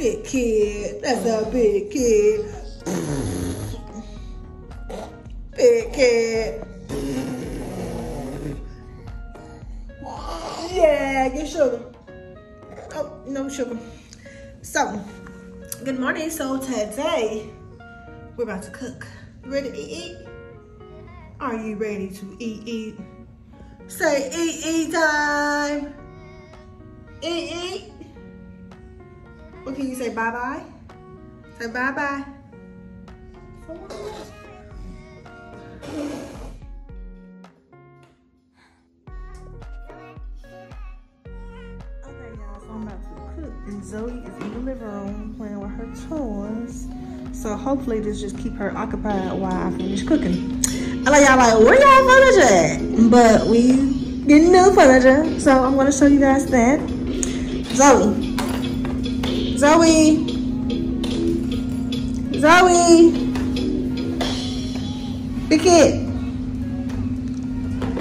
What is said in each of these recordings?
Big kid. That's a big kid. Big kid. Yeah, get sugar. Oh, no sugar. So, good morning. So today, we're about to cook. Ready to eat? Are you ready to eat, eat? Say eat, eat time. Eat, eat. What can you say, bye-bye? Say bye-bye. And Zoe is in the living room playing with her toys. So hopefully this just keep her occupied while I finish cooking. I like y'all like, where y'all furniture at? But we getting new furniture. So I'm gonna show you guys that. Zoe. Zoe. Zoe. Kid.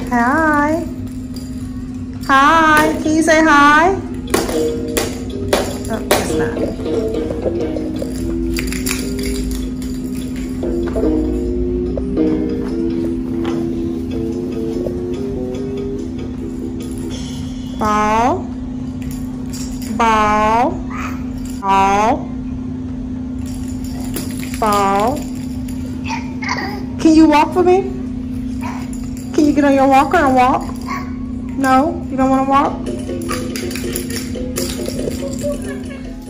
Hi. Hi. Can you say hi? Oh, it's not. Ball. Can you walk for me? Can you get on your walker and walk? No? You don't want to walk?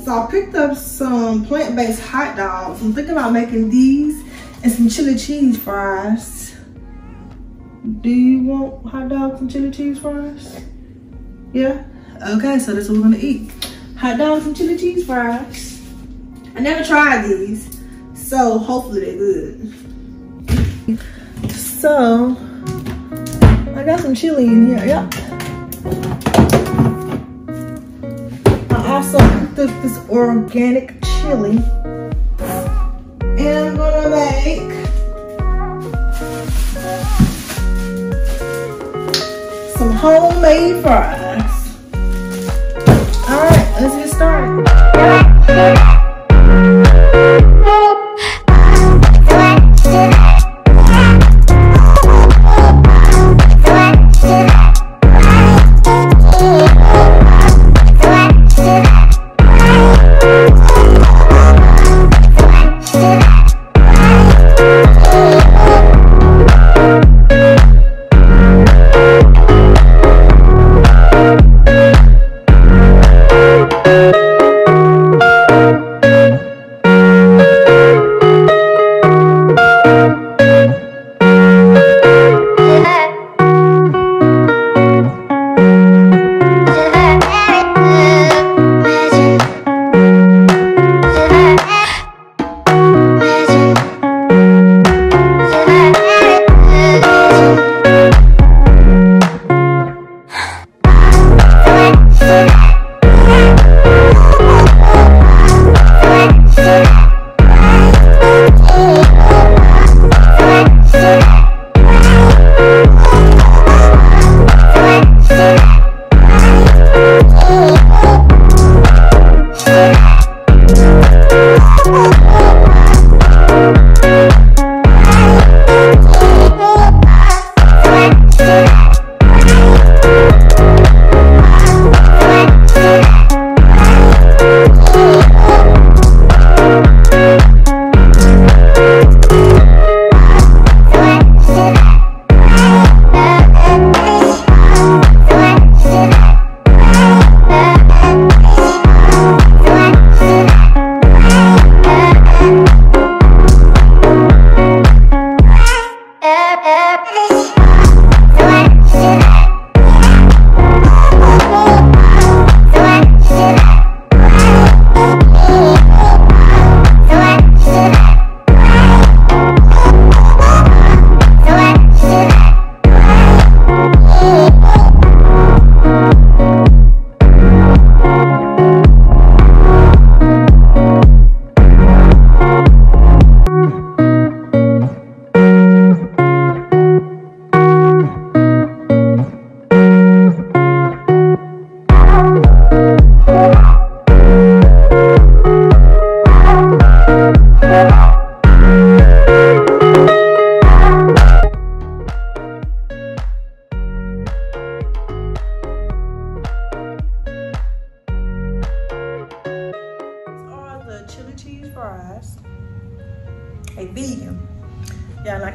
So I picked up some plant-based hot dogs. I'm thinking about making these and some chili cheese fries. Do you want hot dogs and chili cheese fries? Yeah? Okay, so that's what we're gonna eat. Hot dogs and chili cheese fries. I never tried these, so hopefully they're good. So, I got some chili in here, yep. I also picked up this organic chili. And I'm gonna make some homemade fries. All right, let's get started.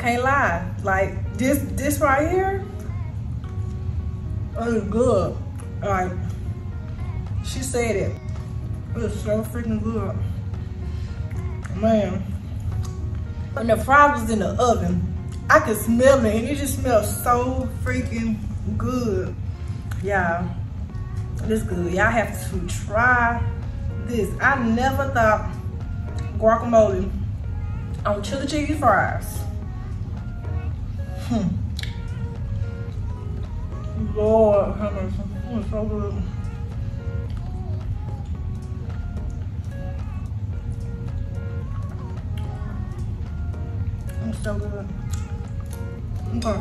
Can't lie. Like this, this right here, oh, good. Like she said it. It's so freaking good. Man. When the fries was in the oven, I could smell it and it just smells so freaking good. Yeah, this good. Y'all have to try this. I never thought guacamole on chili cheese fries. Hmm. Lord, how much? It's so good. It's so good. Okay.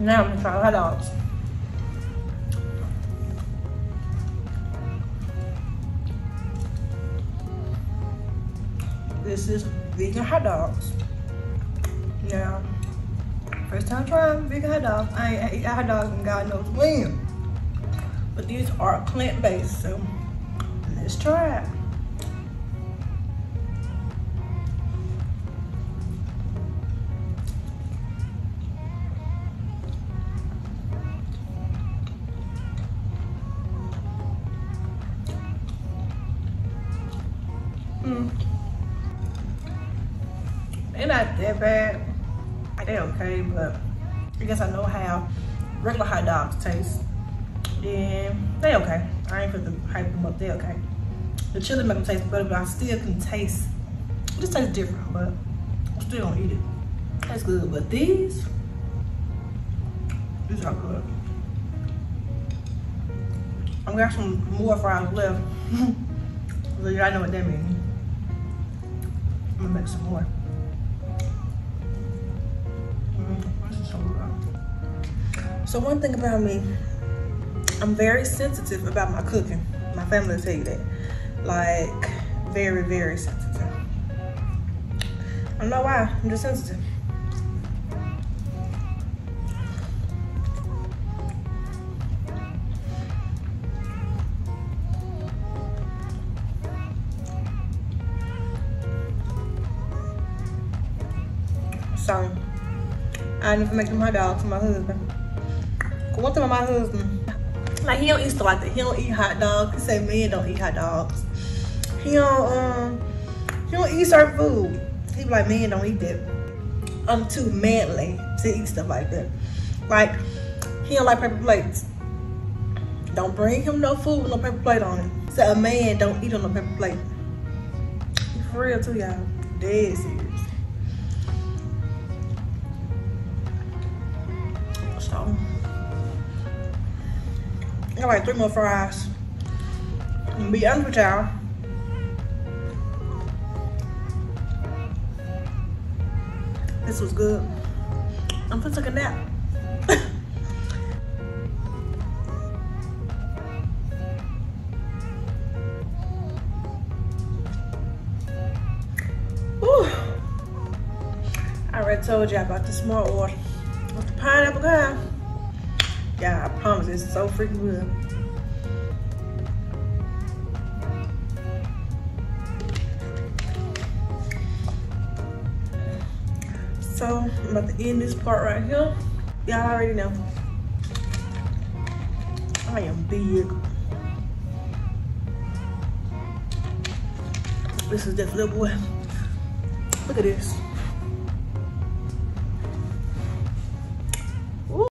Now I'm gonna try hot dogs. This is vegan hot dogs. Now, first time trying vegan hot dogs. I ain't eat hot dogs and God knows when. But these are plant-based, so let's try it. Bad. They okay, but I guess I know how regular hot dogs taste. Yeah, they okay. I ain't put the hype them up. They okay. The chili make them taste better, but I still can taste. It just tastes different, but I still don't eat it. That's good, but these, these are good. I'm got some more fries left. so y'all know what that means. I'm gonna make some more. So one thing about me, I'm very sensitive about my cooking. My family will tell you that. Like, very, very sensitive. I don't know why, I'm just sensitive. So, I need to make hot dogs for my husband. One about my husband, like he don't eat stuff like that. He don't eat hot dogs. He say men don't eat hot dogs. He don't um he don't eat certain food. He be like men don't eat that. I'm too manly to eat stuff like that. Like he don't like paper plates. Don't bring him no food with no paper plate on it. So a man don't eat on no paper plate. For real too, y'all. Dead serious. I got like three more fries. And be honest with y'all. This was good. I'm gonna take a nap. I already told you about the smart water with the pineapple guy. Yeah, I promise it's so freaking good. So I'm about to end this part right here. Y'all already know. I am big. This is that little boy. Look at this.